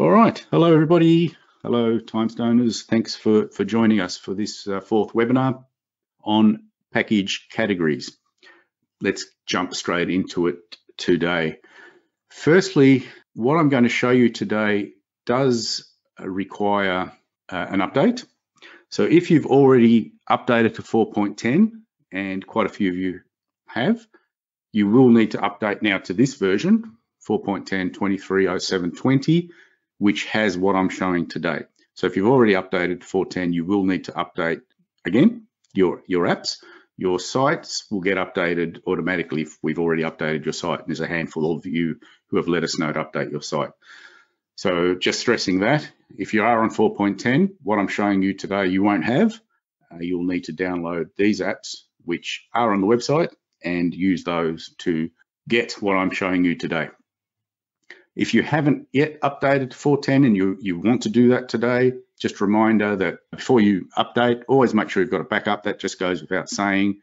All right. Hello, everybody. Hello, Timestoners. Thanks for, for joining us for this uh, fourth webinar on package categories. Let's jump straight into it today. Firstly, what I'm going to show you today does require uh, an update. So if you've already updated to 4.10, and quite a few of you have, you will need to update now to this version, 4.10 230720 which has what I'm showing today. So if you've already updated 410, you will need to update again your, your apps. Your sites will get updated automatically if we've already updated your site. And there's a handful of you who have let us know to update your site. So just stressing that, if you are on 4.10, what I'm showing you today, you won't have. Uh, you'll need to download these apps, which are on the website, and use those to get what I'm showing you today. If you haven't yet updated to 410 and you, you want to do that today, just reminder that before you update, always make sure you've got a backup. That just goes without saying.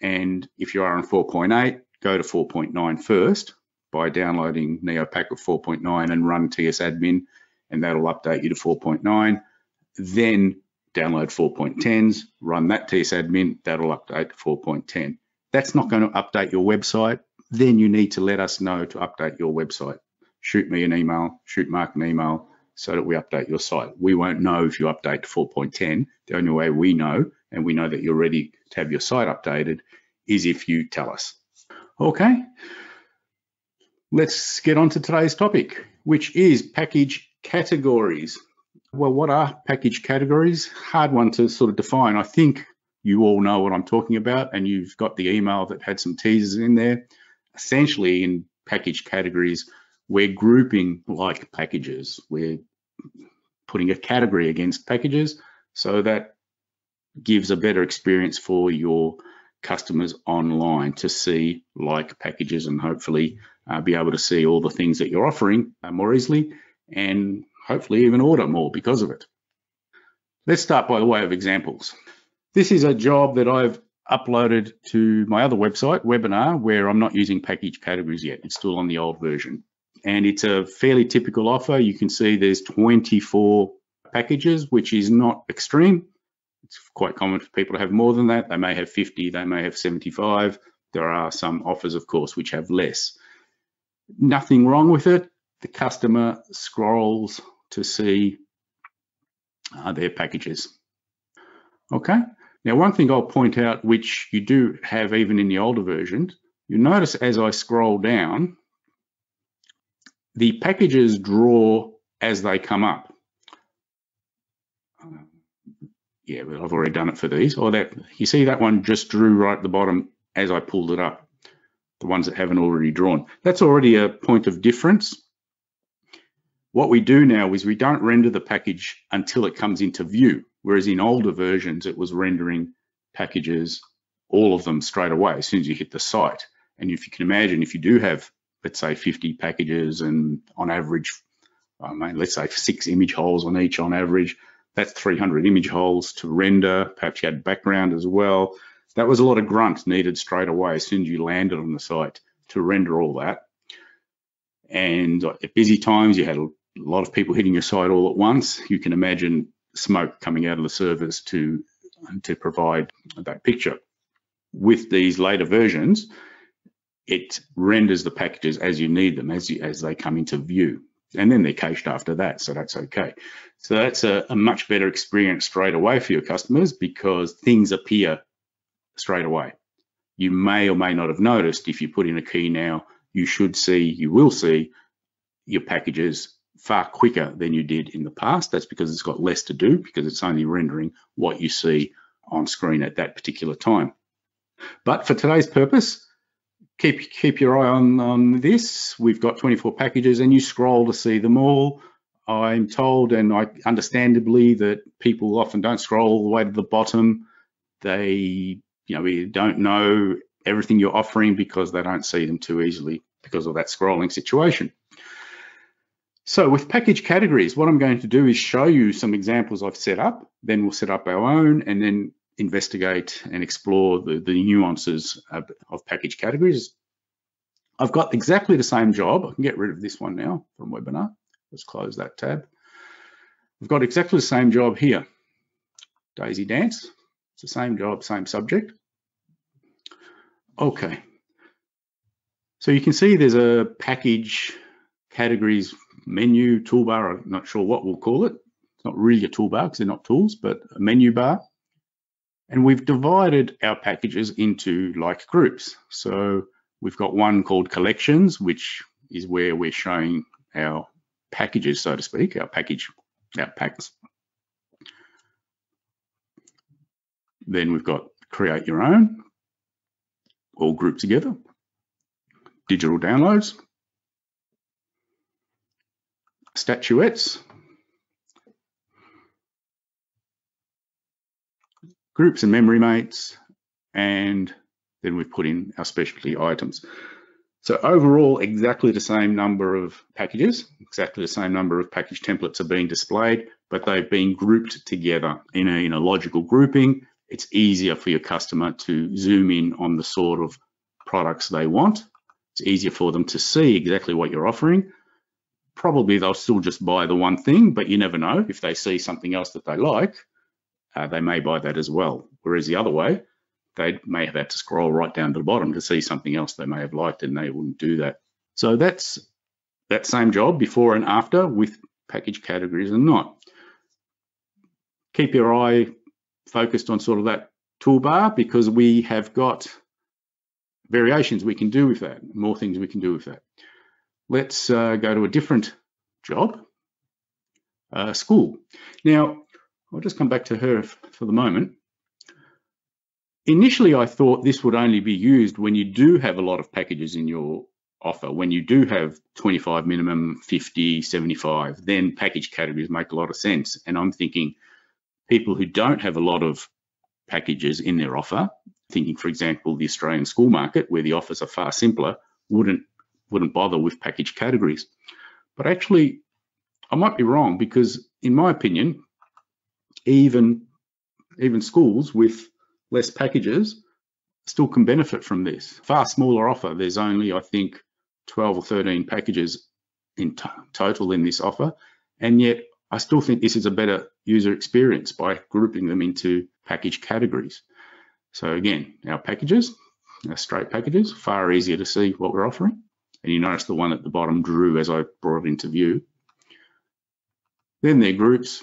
And if you are on 4.8, go to 4.9 first by downloading Neopack of 4.9 and run tsadmin, and that'll update you to 4.9. Then download 4.10s, run that tsadmin, that'll update to 4.10. That's not going to update your website. Then you need to let us know to update your website shoot me an email, shoot Mark an email so that we update your site. We won't know if you update to 4.10. The only way we know, and we know that you're ready to have your site updated, is if you tell us. Okay, let's get on to today's topic, which is package categories. Well, what are package categories? Hard one to sort of define. I think you all know what I'm talking about, and you've got the email that had some teasers in there. Essentially, in package categories, we're grouping like packages. We're putting a category against packages so that gives a better experience for your customers online to see like packages and hopefully uh, be able to see all the things that you're offering uh, more easily and hopefully even order more because of it. Let's start by the way of examples. This is a job that I've uploaded to my other website, Webinar, where I'm not using package categories yet. It's still on the old version and it's a fairly typical offer. You can see there's 24 packages, which is not extreme. It's quite common for people to have more than that. They may have 50, they may have 75. There are some offers, of course, which have less. Nothing wrong with it. The customer scrolls to see uh, their packages. Okay. Now, one thing I'll point out, which you do have even in the older versions, you notice as I scroll down, the packages draw as they come up. Um, yeah, but I've already done it for these. Or that you see that one just drew right at the bottom as I pulled it up. The ones that haven't already drawn. That's already a point of difference. What we do now is we don't render the package until it comes into view, whereas in older versions it was rendering packages, all of them straight away as soon as you hit the site. And if you can imagine, if you do have let's say 50 packages and on average, I mean, let's say six image holes on each on average, that's 300 image holes to render. Perhaps you had background as well. That was a lot of grunt needed straight away as soon as you landed on the site to render all that. And at busy times, you had a lot of people hitting your site all at once. You can imagine smoke coming out of the servers to, to provide that picture. With these later versions, it renders the packages as you need them, as, you, as they come into view. And then they're cached after that, so that's okay. So that's a, a much better experience straight away for your customers because things appear straight away. You may or may not have noticed if you put in a key now, you should see, you will see your packages far quicker than you did in the past. That's because it's got less to do because it's only rendering what you see on screen at that particular time. But for today's purpose, keep keep your eye on on this. We've got 24 packages, and you scroll to see them all. I'm told, and I understandably, that people often don't scroll all the way to the bottom. They, you know, we don't know everything you're offering because they don't see them too easily because of that scrolling situation. So with package categories, what I'm going to do is show you some examples I've set up, then we'll set up our own, and then investigate and explore the, the nuances of, of package categories. I've got exactly the same job. I can get rid of this one now from webinar. Let's close that tab. We've got exactly the same job here. Daisy Dance. It's the same job, same subject. Okay. So you can see there's a package categories menu toolbar. I'm not sure what we'll call it. It's not really a toolbar because they're not tools, but a menu bar. And we've divided our packages into like groups. So we've got one called collections, which is where we're showing our packages, so to speak, our package, our packs. Then we've got create your own, all grouped together, digital downloads, statuettes, groups and memory mates, and then we've put in our specialty items. So overall, exactly the same number of packages, exactly the same number of package templates are being displayed, but they've been grouped together in a, in a logical grouping. It's easier for your customer to zoom in on the sort of products they want. It's easier for them to see exactly what you're offering. Probably they'll still just buy the one thing, but you never know. If they see something else that they like, uh, they may buy that as well. Whereas the other way, they may have had to scroll right down to the bottom to see something else they may have liked and they wouldn't do that. So that's that same job before and after with package categories and not. Keep your eye focused on sort of that toolbar because we have got variations we can do with that, more things we can do with that. Let's uh, go to a different job, uh, school. Now, I'll just come back to her for the moment. Initially, I thought this would only be used when you do have a lot of packages in your offer. When you do have 25 minimum, 50, 75, then package categories make a lot of sense. And I'm thinking people who don't have a lot of packages in their offer, thinking, for example, the Australian school market, where the offers are far simpler, wouldn't wouldn't bother with package categories. But actually, I might be wrong because, in my opinion, even even schools with less packages still can benefit from this. Far smaller offer. There's only, I think, 12 or 13 packages in total in this offer. And yet I still think this is a better user experience by grouping them into package categories. So again, our packages, our straight packages, far easier to see what we're offering. And you notice the one at the bottom drew as I brought it into view. Then their groups,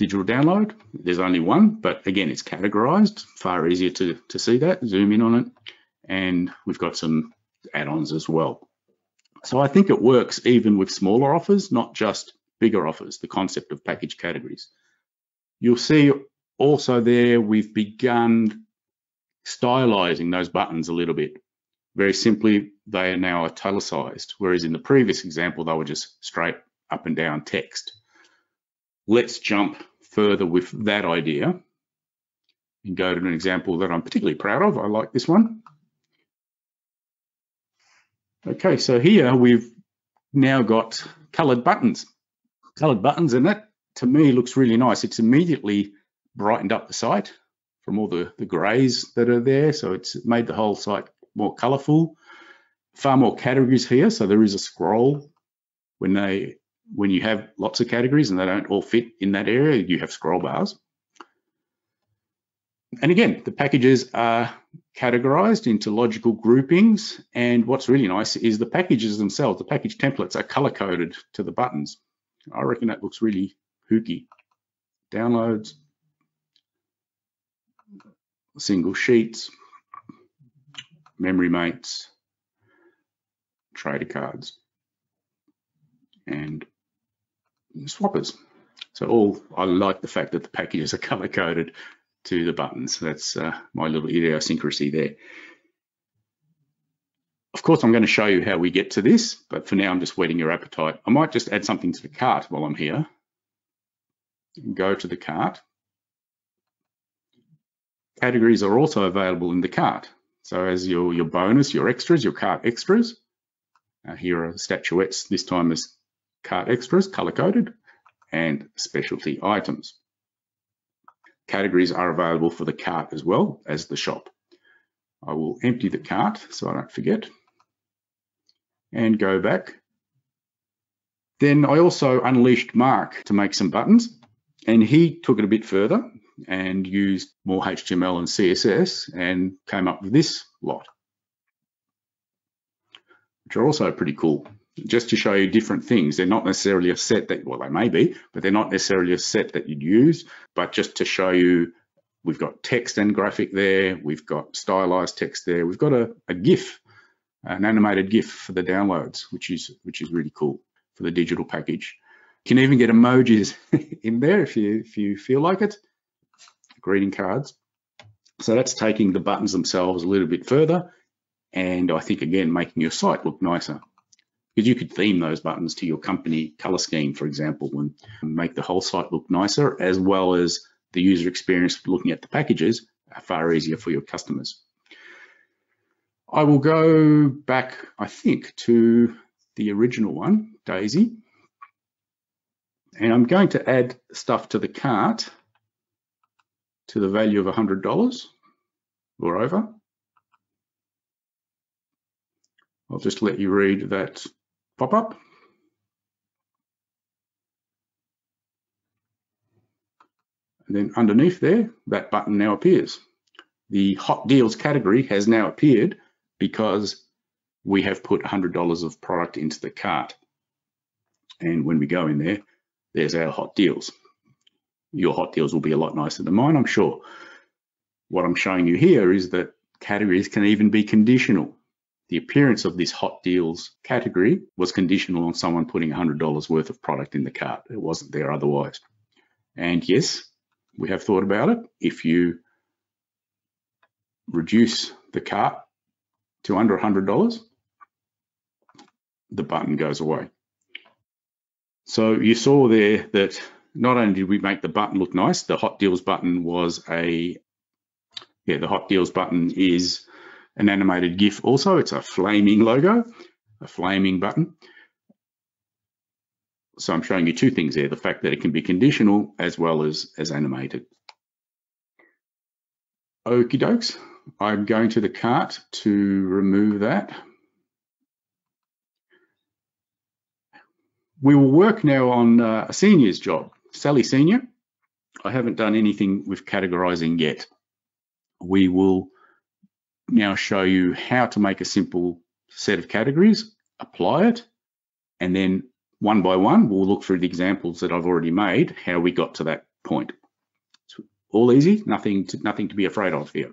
digital download. There's only one, but again, it's categorized, far easier to, to see that, zoom in on it. And we've got some add-ons as well. So I think it works even with smaller offers, not just bigger offers, the concept of package categories. You'll see also there, we've begun stylizing those buttons a little bit. Very simply, they are now italicized, whereas in the previous example, they were just straight up and down text. Let's jump further with that idea and go to an example that I'm particularly proud of. I like this one. Okay, so here we've now got colored buttons. Colored buttons and that to me looks really nice. It's immediately brightened up the site from all the, the grays that are there. So it's made the whole site more colorful, far more categories here. So there is a scroll when they when you have lots of categories and they don't all fit in that area, you have scroll bars. And again, the packages are categorized into logical groupings. And what's really nice is the packages themselves, the package templates are color coded to the buttons. I reckon that looks really hooky. Downloads, single sheets, memory mates, trader cards, and swappers. So all I like the fact that the packages are color coded to the buttons. That's uh, my little idiosyncrasy there. Of course, I'm going to show you how we get to this, but for now I'm just whetting your appetite. I might just add something to the cart while I'm here. Go to the cart. Categories are also available in the cart. So as your, your bonus, your extras, your cart extras. Uh, here are statuettes, this time as cart extras, color coded, and specialty items. Categories are available for the cart as well as the shop. I will empty the cart so I don't forget. and go back. Then I also unleashed Mark to make some buttons and he took it a bit further and used more HTML and CSS and came up with this lot, which are also pretty cool. Just to show you different things. They're not necessarily a set that, well, they may be, but they're not necessarily a set that you'd use, but just to show you, we've got text and graphic there, we've got stylized text there, we've got a, a GIF, an animated GIF for the downloads, which is, which is really cool for the digital package. You can even get emojis in there if you, if you feel like it greeting cards. So that's taking the buttons themselves a little bit further. And I think, again, making your site look nicer. Because you could theme those buttons to your company color scheme, for example, and make the whole site look nicer, as well as the user experience looking at the packages are far easier for your customers. I will go back, I think, to the original one, Daisy. And I'm going to add stuff to the cart to the value of $100 or over. I'll just let you read that pop-up. And then underneath there, that button now appears. The hot deals category has now appeared because we have put $100 of product into the cart. And when we go in there, there's our hot deals your hot deals will be a lot nicer than mine, I'm sure. What I'm showing you here is that categories can even be conditional. The appearance of this hot deals category was conditional on someone putting $100 worth of product in the cart. It wasn't there otherwise. And yes, we have thought about it. If you reduce the cart to under $100, the button goes away. So you saw there that not only did we make the button look nice, the hot deals button was a, yeah, the hot deals button is an animated GIF also. It's a flaming logo, a flaming button. So I'm showing you two things there, the fact that it can be conditional as well as, as animated. Okie dokes, I'm going to the cart to remove that. We will work now on uh, a senior's job. Sally Senior, I haven't done anything with categorizing yet. We will now show you how to make a simple set of categories, apply it, and then one by one, we'll look through the examples that I've already made, how we got to that point. It's all easy, nothing to, nothing to be afraid of here.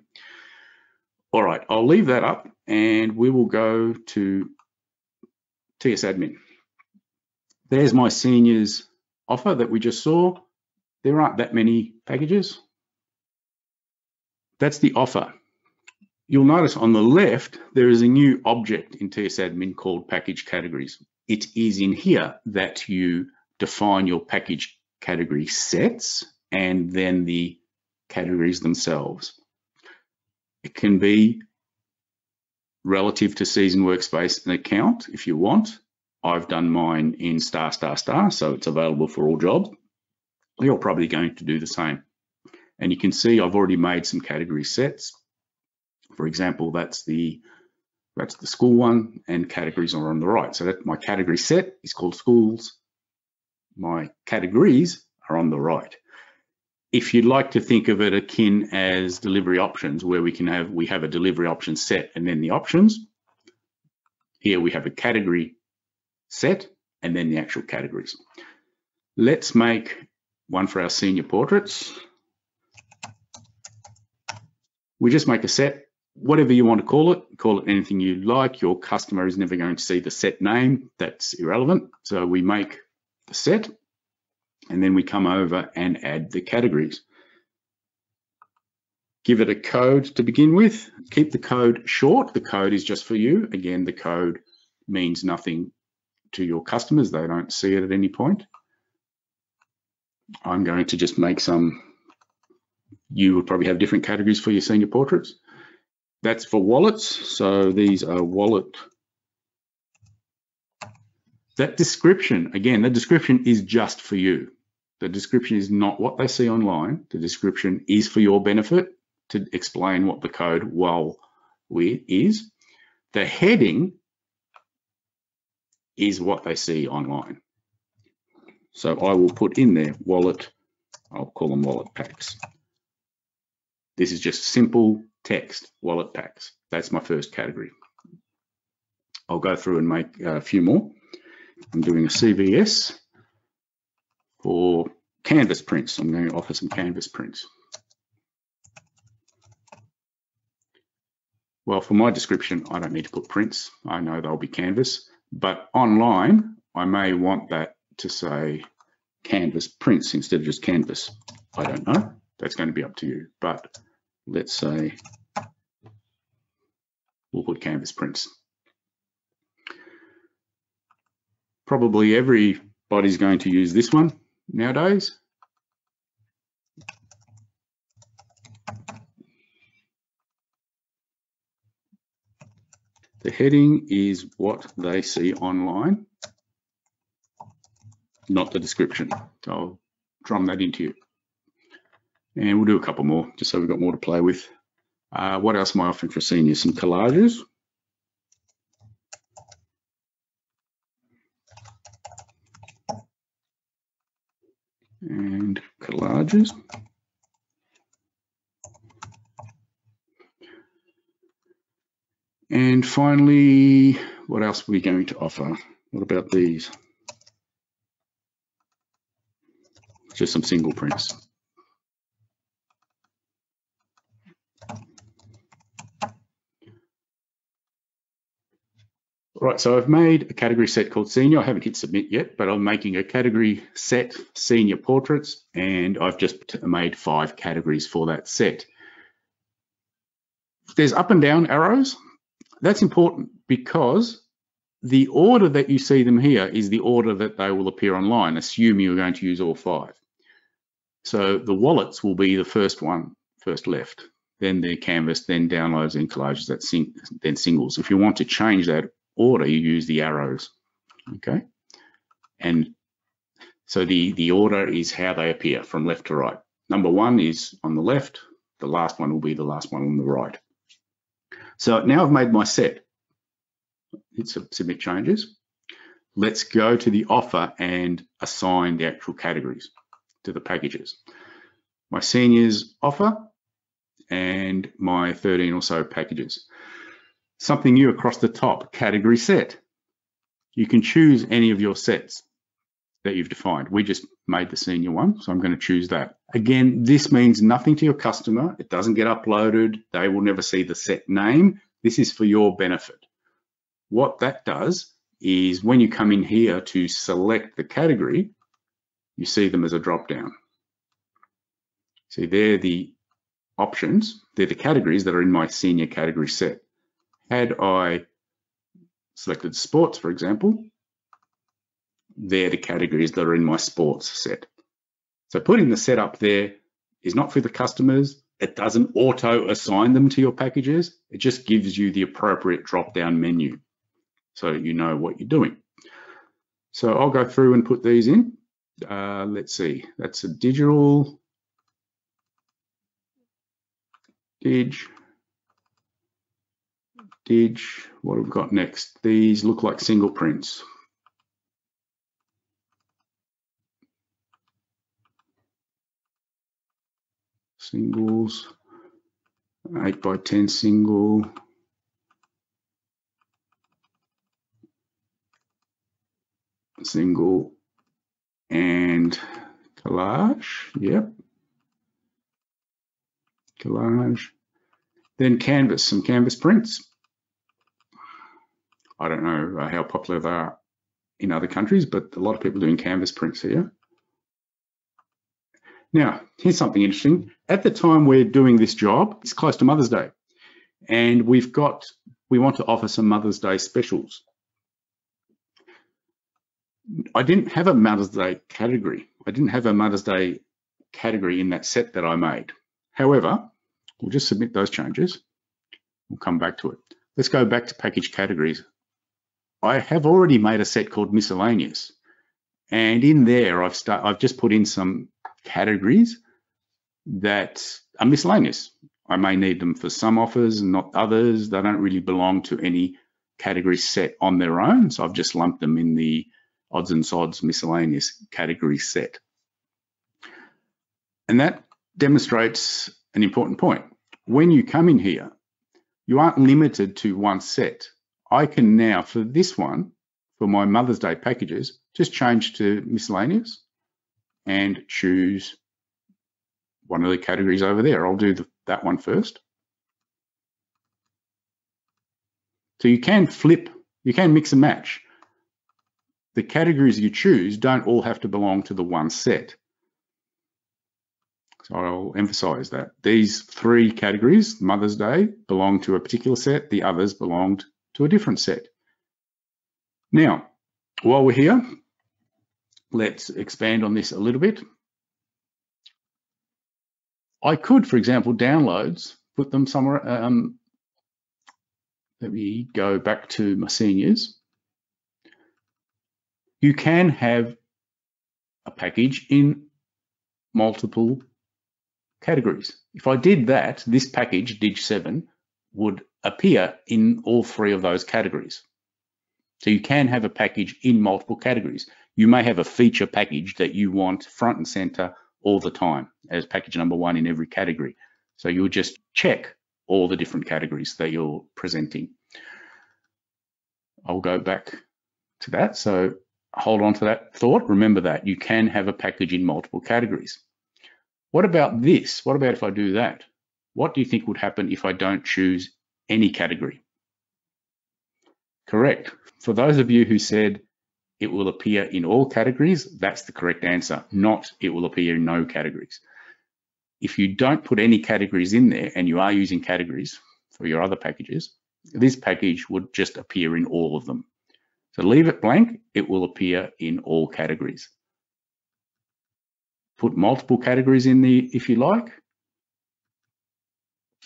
All right, I'll leave that up and we will go to TS Admin. There's my seniors offer that we just saw, there aren't that many packages. That's the offer. You'll notice on the left, there is a new object in TSAdmin called package categories. It is in here that you define your package category sets and then the categories themselves. It can be relative to season workspace and account if you want. I've done mine in star, star, star, so it's available for all jobs. You're probably going to do the same. And you can see I've already made some category sets. For example, that's the that's the school one and categories are on the right. So that my category set is called schools. My categories are on the right. If you'd like to think of it akin as delivery options, where we can have we have a delivery option set and then the options. Here we have a category set, and then the actual categories. Let's make one for our senior portraits. We just make a set, whatever you want to call it, call it anything you like. Your customer is never going to see the set name, that's irrelevant. So we make the set, and then we come over and add the categories. Give it a code to begin with. Keep the code short. The code is just for you. Again, the code means nothing to your customers. They don't see it at any point. I'm going to just make some, you would probably have different categories for your senior portraits. That's for wallets. So these are wallet. That description, again, the description is just for you. The description is not what they see online. The description is for your benefit to explain what the code well is. The heading is what they see online. So I will put in there wallet, I'll call them wallet packs. This is just simple text, wallet packs. That's my first category. I'll go through and make a few more. I'm doing a CVS for canvas prints. I'm going to offer some canvas prints. Well, for my description, I don't need to put prints. I know they'll be canvas, but online, I may want that to say canvas prints instead of just canvas. I don't know. That's going to be up to you. But let's say we'll put canvas prints. Probably everybody's going to use this one nowadays. The heading is what they see online, not the description. So I'll drum that into you. And we'll do a couple more, just so we've got more to play with. Uh, what else am I offering for seniors? Some collages. And collages. And finally, what else are we going to offer? What about these? Just some single prints. Right, so I've made a category set called senior. I haven't hit submit yet, but I'm making a category set senior portraits, and I've just made five categories for that set. There's up and down arrows. That's important because the order that you see them here is the order that they will appear online, assuming you're going to use all five. So the wallets will be the first one, first left, then the canvas, then downloads and collages, that sing then singles. If you want to change that order, you use the arrows, okay? And so the, the order is how they appear from left to right. Number one is on the left, the last one will be the last one on the right. So now I've made my set. Hit submit changes. Let's go to the offer and assign the actual categories to the packages. My seniors offer and my 13 or so packages. Something new across the top, category set. You can choose any of your sets that you've defined. We just made the senior one, so I'm going to choose that. Again, this means nothing to your customer. It doesn't get uploaded. They will never see the set name. This is for your benefit. What that does is when you come in here to select the category, you see them as a drop down. See, they're the options. They're the categories that are in my senior category set. Had I selected sports, for example, they're the categories that are in my sports set. So putting the setup there is not for the customers. It doesn't auto assign them to your packages. It just gives you the appropriate drop down menu so you know what you're doing. So I'll go through and put these in. Uh, let's see, that's a digital, dig, dig, what have we got next? These look like single prints. singles, 8 by 10 single, single and collage, yep, collage. Then canvas, some canvas prints. I don't know uh, how popular they are in other countries, but a lot of people doing canvas prints here. Now, here's something interesting. At the time we're doing this job, it's close to Mother's Day. And we've got, we want to offer some Mother's Day specials. I didn't have a Mother's Day category. I didn't have a Mother's Day category in that set that I made. However, we'll just submit those changes. We'll come back to it. Let's go back to package categories. I have already made a set called miscellaneous. And in there, I've start, I've just put in some categories that are miscellaneous. I may need them for some offers and not others. They don't really belong to any category set on their own. So I've just lumped them in the odds and sods miscellaneous category set. And that demonstrates an important point. When you come in here, you aren't limited to one set. I can now, for this one, for my Mother's Day packages, just change to miscellaneous and choose one of the categories over there. I'll do the, that one first. So you can flip, you can mix and match. The categories you choose don't all have to belong to the one set. So I'll emphasize that. These three categories, Mother's Day, belong to a particular set, the others belonged to a different set. Now, while we're here, let's expand on this a little bit. I could, for example, downloads, put them somewhere. Um, let me go back to my seniors. You can have a package in multiple categories. If I did that, this package, Dig7, would appear in all three of those categories. So you can have a package in multiple categories. You may have a feature package that you want front and center all the time as package number one in every category. So you'll just check all the different categories that you're presenting. I'll go back to that. So hold on to that thought. Remember that you can have a package in multiple categories. What about this? What about if I do that? What do you think would happen if I don't choose any category? Correct. For those of you who said it will appear in all categories, that's the correct answer, not it will appear in no categories. If you don't put any categories in there and you are using categories for your other packages, this package would just appear in all of them. So leave it blank, it will appear in all categories. Put multiple categories in there if you like,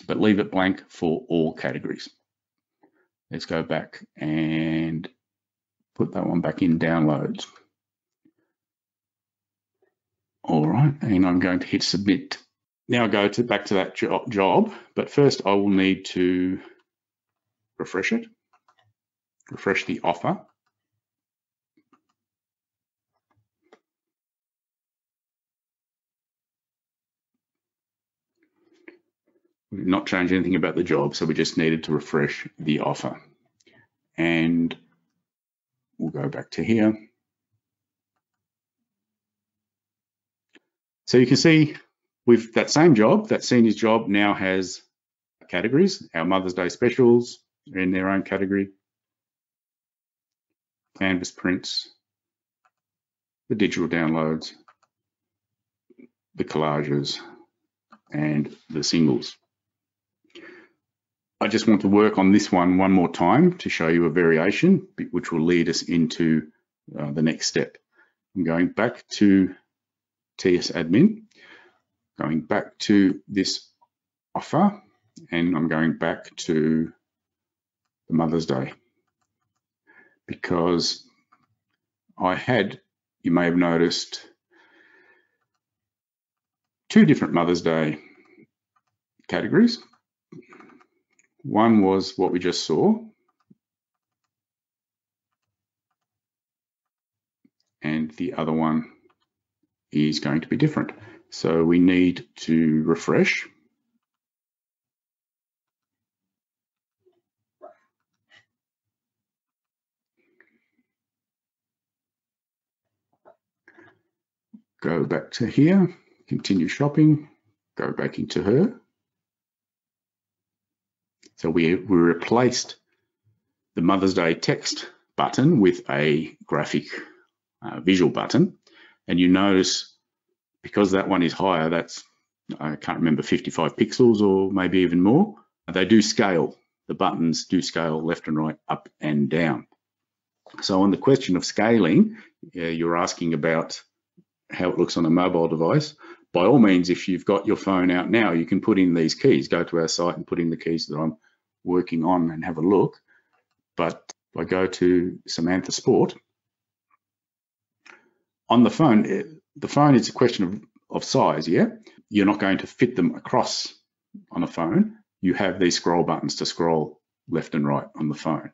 but leave it blank for all categories. Let's go back and put that one back in downloads. All right, and I'm going to hit submit. Now go to back to that job, but first I will need to refresh it, refresh the offer. Not change anything about the job, so we just needed to refresh the offer. And we'll go back to here. So you can see with that same job, that seniors job now has categories. Our Mother's Day specials are in their own category. Canvas prints, the digital downloads, the collages, and the singles. I just want to work on this one one more time to show you a variation, which will lead us into uh, the next step. I'm going back to TS admin, going back to this offer, and I'm going back to the Mother's Day because I had, you may have noticed, two different Mother's Day categories. One was what we just saw. And the other one is going to be different. So we need to refresh. Go back to here, continue shopping, go back into her. So we, we replaced the Mother's Day text button with a graphic uh, visual button. And you notice because that one is higher, that's, I can't remember, 55 pixels or maybe even more. They do scale. The buttons do scale left and right, up and down. So on the question of scaling, uh, you're asking about how it looks on a mobile device. By all means, if you've got your phone out now, you can put in these keys. Go to our site and put in the keys that I'm working on and have a look. But if I go to Samantha Sport, on the phone, eh, the phone is a question of, of size, yeah? You're not going to fit them across on a phone. You have these scroll buttons to scroll left and right on the phone.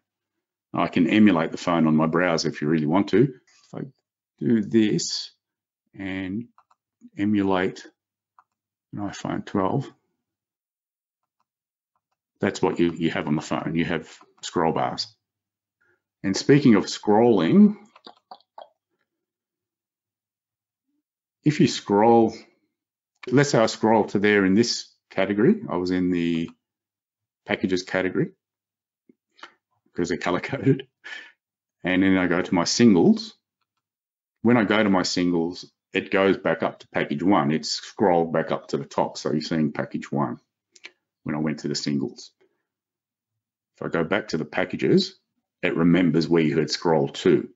I can emulate the phone on my browser if you really want to. If I do this and emulate an iPhone 12, that's what you, you have on the phone. You have scroll bars. And speaking of scrolling, if you scroll, let's say I scroll to there in this category, I was in the packages category because they're color coded. And then I go to my singles. When I go to my singles, it goes back up to package one. It's scrolled back up to the top. So you're seeing package one when I went to the singles. If I go back to the packages, it remembers where you had scrolled to.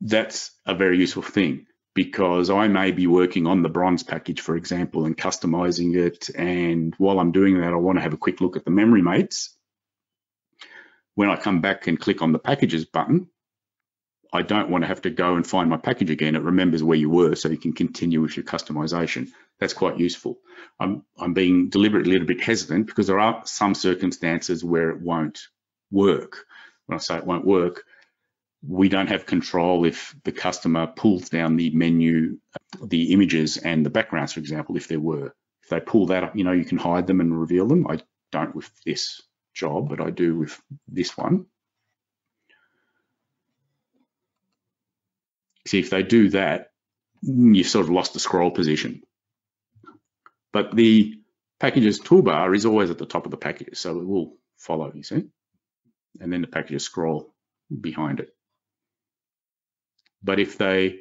That's a very useful thing because I may be working on the bronze package, for example, and customizing it. And while I'm doing that, I want to have a quick look at the memory mates. When I come back and click on the packages button, I don't want to have to go and find my package again. It remembers where you were so you can continue with your customization. That's quite useful. I'm, I'm being deliberately a little bit hesitant because there are some circumstances where it won't work. When I say it won't work, we don't have control if the customer pulls down the menu, the images and the backgrounds, for example, if there were. If they pull that up, you know, you can hide them and reveal them. I don't with this job, but I do with this one. If they do that, mm, you've sort of lost the scroll position. But the packages toolbar is always at the top of the package, so it will follow, you see? And then the packages scroll behind it. But if they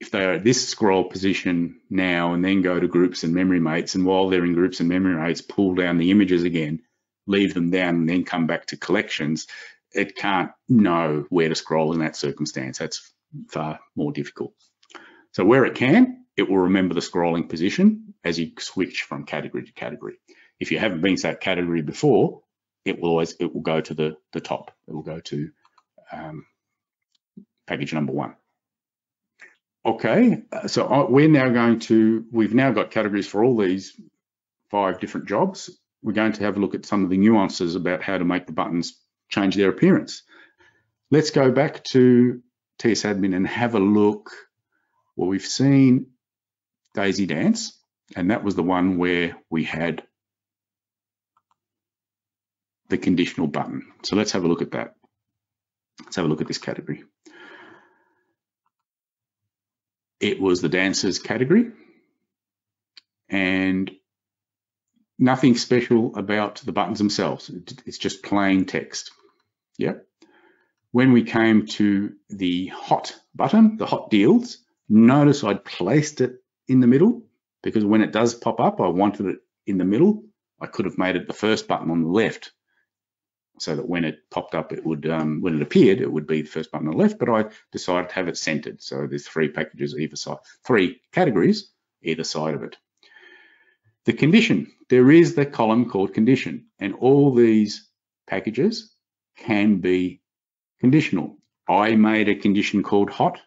if they are at this scroll position now and then go to groups and memory mates, and while they're in groups and memory mates, pull down the images again, leave them down, and then come back to collections, it can't know where to scroll in that circumstance. That's far more difficult. So where it can, it will remember the scrolling position as you switch from category to category. If you haven't been to that category before, it will always it will go to the the top. It will go to um, package number one. Okay, so uh, we're now going to, we've now got categories for all these five different jobs. We're going to have a look at some of the nuances about how to make the buttons change their appearance. Let's go back to TS Admin and have a look. Well, we've seen Daisy Dance, and that was the one where we had the conditional button. So let's have a look at that. Let's have a look at this category. It was the dancers category and nothing special about the buttons themselves. It's just plain text. Yeah. When we came to the hot button, the hot deals, notice I'd placed it in the middle because when it does pop up, I wanted it in the middle. I could have made it the first button on the left so that when it popped up, it would, um, when it appeared, it would be the first button on the left, but I decided to have it centered. So there's three packages either side, three categories either side of it. The condition, there is the column called condition, and all these packages can be conditional. I made a condition called hot.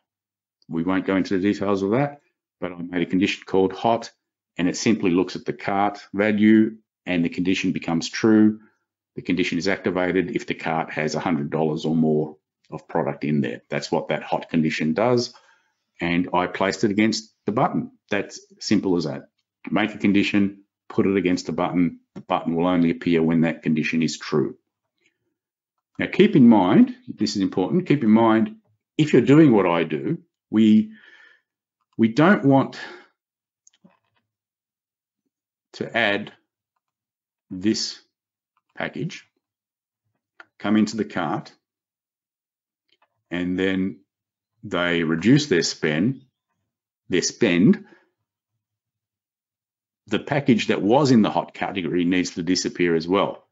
We won't go into the details of that, but I made a condition called hot, and it simply looks at the cart value and the condition becomes true the condition is activated if the cart has $100 or more of product in there. That's what that hot condition does. And I placed it against the button. That's simple as that. Make a condition, put it against the button. The button will only appear when that condition is true. Now keep in mind, this is important, keep in mind, if you're doing what I do, we, we don't want to add this package, come into the cart, and then they reduce their spend, their spend, the package that was in the hot category needs to disappear as well.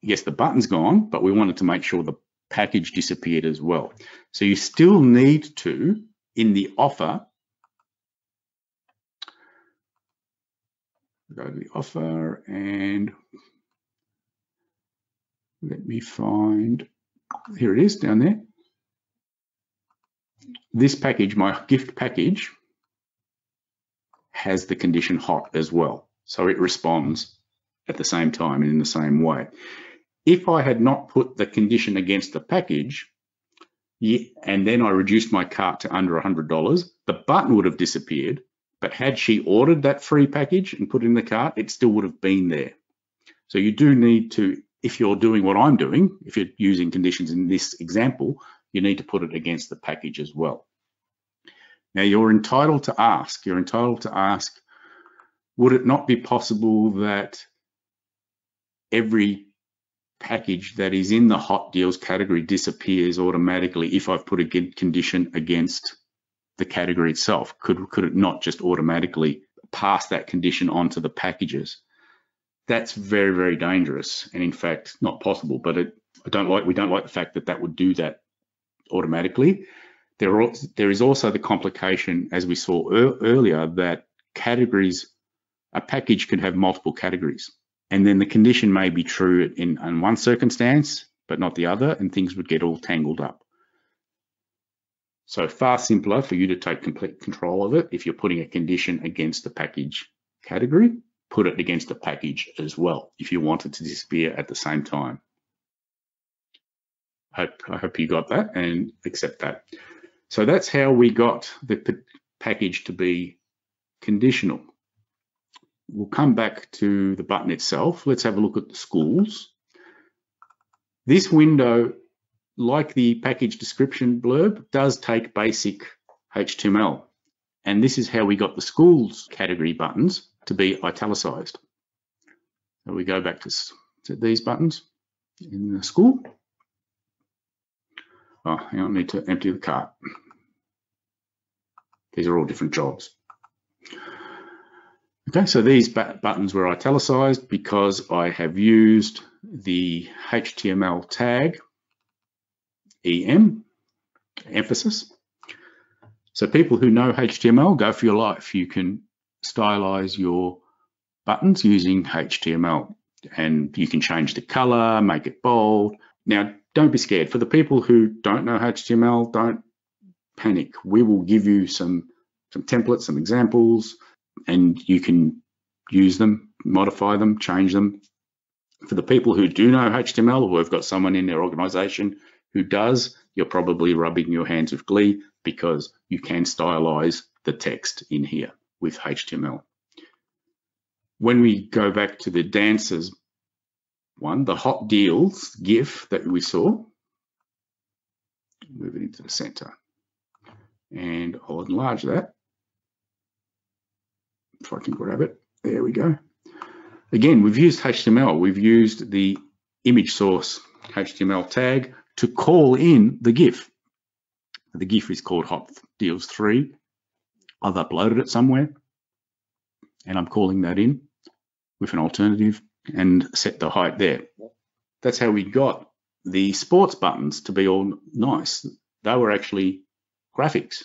Yes, the button's gone, but we wanted to make sure the package disappeared as well. So you still need to, in the offer, go to the offer and let me find, here it is down there. This package, my gift package, has the condition hot as well. So it responds at the same time and in the same way. If I had not put the condition against the package, and then I reduced my cart to under $100, the button would have disappeared. But had she ordered that free package and put it in the cart, it still would have been there. So you do need to, if you're doing what I'm doing, if you're using conditions in this example, you need to put it against the package as well. Now you're entitled to ask, you're entitled to ask, would it not be possible that every package that is in the hot deals category disappears automatically if I've put a condition against the category itself? Could, could it not just automatically pass that condition onto the packages? That's very, very dangerous. And in fact, not possible, but it, I don't like, we don't like the fact that that would do that automatically. There, are, there is also the complication, as we saw earlier, that categories, a package can have multiple categories. And then the condition may be true in, in one circumstance, but not the other, and things would get all tangled up. So far simpler for you to take complete control of it. If you're putting a condition against the package category, put it against the package as well if you want it to disappear at the same time. Hope, I hope you got that and accept that. So that's how we got the package to be conditional we'll come back to the button itself. Let's have a look at the schools. This window, like the package description blurb, does take basic HTML. And this is how we got the schools category buttons to be italicized. So we go back to, to these buttons in the school. Oh, I don't need to empty the cart. These are all different jobs. Okay, so these buttons were italicized because I have used the HTML tag EM, emphasis. So people who know HTML, go for your life. You can stylize your buttons using HTML and you can change the color, make it bold. Now, don't be scared. For the people who don't know HTML, don't panic. We will give you some, some templates, some examples, and you can use them, modify them, change them. For the people who do know HTML who have got someone in their organization who does, you're probably rubbing your hands with glee because you can stylize the text in here with HTML. When we go back to the dancers one, the hot deals GIF that we saw, move it into the center and I'll enlarge that if I can grab it. There we go. Again, we've used HTML. We've used the image source HTML tag to call in the GIF. The GIF is called Hot Deals 3. I've uploaded it somewhere and I'm calling that in with an alternative and set the height there. That's how we got the sports buttons to be all nice. They were actually graphics.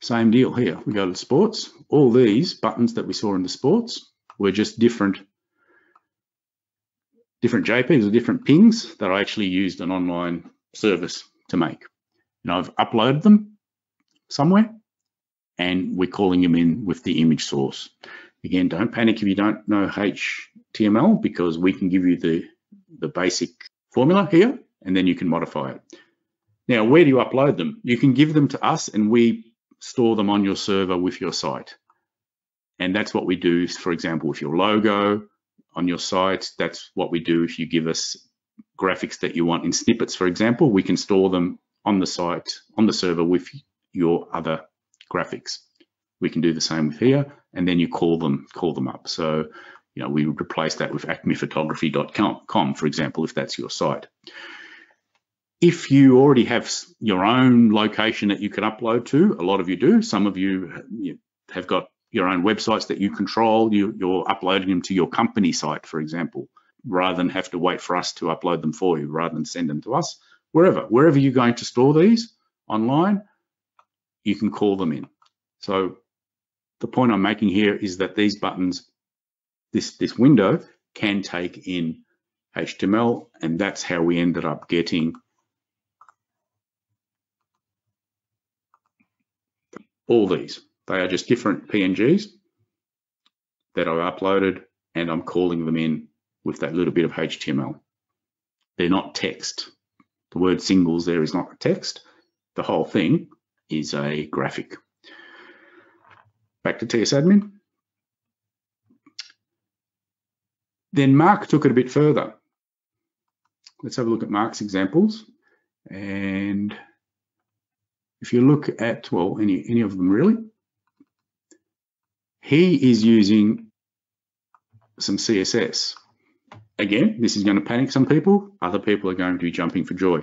Same deal here. We go to sports. All these buttons that we saw in the sports were just different different JPEGs or different pings that I actually used an online service to make. And I've uploaded them somewhere and we're calling them in with the image source. Again, don't panic if you don't know HTML because we can give you the, the basic formula here and then you can modify it. Now, where do you upload them? You can give them to us and we store them on your server with your site. And that's what we do, for example, with your logo on your site. That's what we do if you give us graphics that you want in snippets, for example, we can store them on the site, on the server with your other graphics. We can do the same with here, and then you call them, call them up. So, you know, we would replace that with acmephotography.com, for example, if that's your site if you already have your own location that you can upload to, a lot of you do, some of you have got your own websites that you control, you, are uploading them to your company site, for example, rather than have to wait for us to upload them for you, rather than send them to us, wherever, wherever you're going to store these online, you can call them in. So the point I'm making here is that these buttons, this, this window can take in HTML, and that's how we ended up getting all these. They are just different PNGs that I've uploaded and I'm calling them in with that little bit of HTML. They're not text. The word singles there is not text. The whole thing is a graphic. Back to TS admin. Then Mark took it a bit further. Let's have a look at Mark's examples. And if you look at, well, any, any of them really, he is using some CSS. Again, this is going to panic some people. Other people are going to be jumping for joy.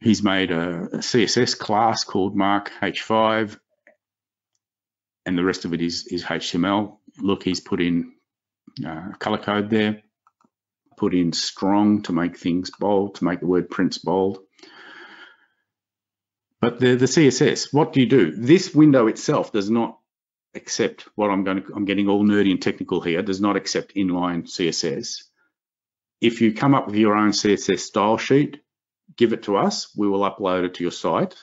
He's made a, a CSS class called Mark H5, and the rest of it is, is HTML. Look, he's put in uh, color code there, put in strong to make things bold, to make the word prints bold. But the, the CSS, what do you do? This window itself does not accept what I'm going to, I'm getting all nerdy and technical here, does not accept inline CSS. If you come up with your own CSS style sheet, give it to us, we will upload it to your site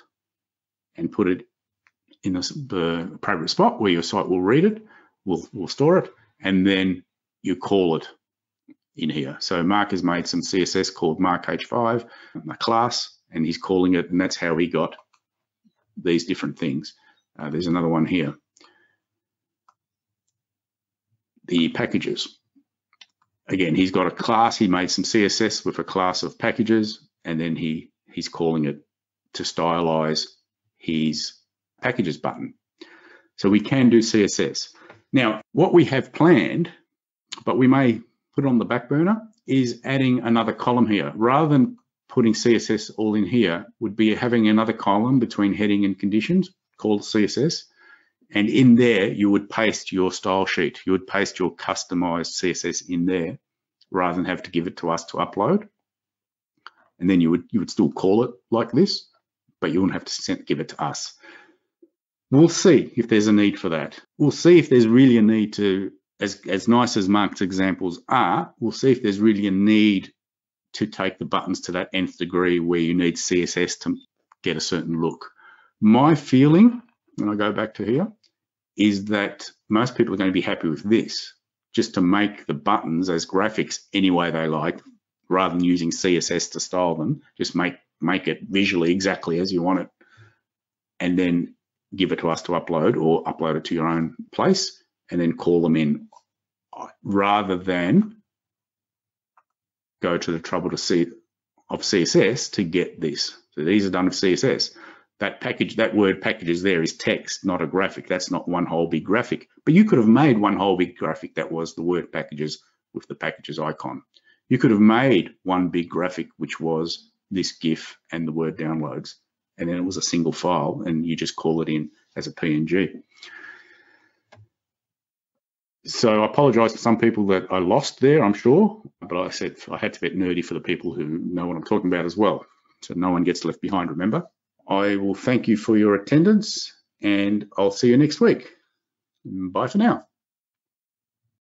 and put it in the, the appropriate spot where your site will read it, we'll, we'll store it, and then you call it in here. So Mark has made some CSS called Mark H5, a class, and he's calling it, and that's how he got these different things. Uh, there's another one here. The packages. Again, he's got a class, he made some CSS with a class of packages, and then he he's calling it to stylize his packages button. So we can do CSS. Now, what we have planned, but we may put on the back burner, is adding another column here. Rather than putting CSS all in here, would be having another column between heading and conditions called CSS. And in there, you would paste your style sheet. You would paste your customized CSS in there rather than have to give it to us to upload and then you would you would still call it like this, but you wouldn't have to send, give it to us. We'll see if there's a need for that. We'll see if there's really a need to, as, as nice as Mark's examples are, we'll see if there's really a need to take the buttons to that nth degree where you need CSS to get a certain look. My feeling, when I go back to here, is that most people are going to be happy with this, just to make the buttons as graphics any way they like rather than using CSS to style them, just make make it visually exactly as you want it, and then give it to us to upload or upload it to your own place and then call them in uh, rather than go to the trouble to see of CSS to get this. So these are done with CSS. That package, that word packages there is text, not a graphic. That's not one whole big graphic. But you could have made one whole big graphic that was the word packages with the packages icon. You could have made one big graphic, which was this GIF and the word downloads, and then it was a single file, and you just call it in as a PNG. So I apologize for some people that I lost there, I'm sure, but I said I had to get nerdy for the people who know what I'm talking about as well. So no one gets left behind, remember? I will thank you for your attendance and I'll see you next week. Bye for now.